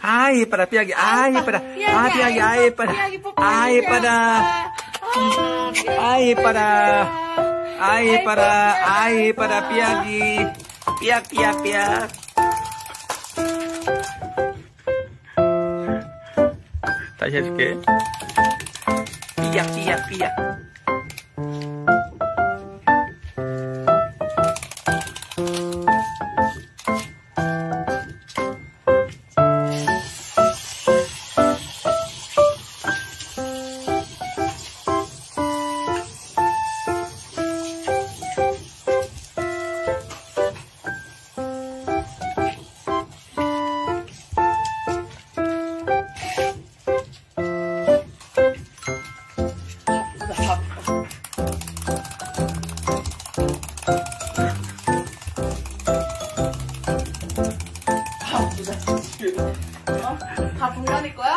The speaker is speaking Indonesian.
Ay, para piagi, ay, para, Ay, piagi, ay, para, ay, para, ay, para, ay, para, ay, para piagi, piak, piak, piak. Tanya ke? Piak, piak, piak. 다 동반일 거야?